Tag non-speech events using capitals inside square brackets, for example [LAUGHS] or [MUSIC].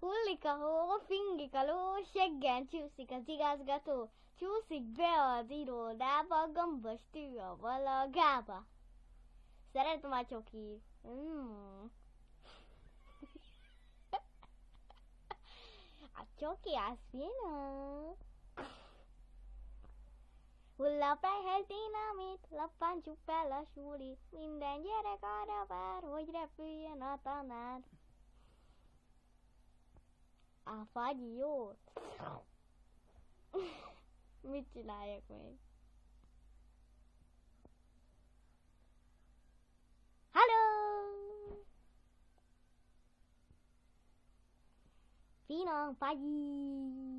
Hullik a hó, fingik a ló, seggen csúszik az igazgató, csúszik be az irodába, gombos tű a valagába. Szeretem a csoki. Mm. [LAUGHS] a csoki az finom. A fejhez dinamit, lappantsuk fel a sulit, minden gyerek arra vár, hogy repüljön a tanár. 아빠니요. 믿지 나야고. Hallo. Vielen Dank, bye.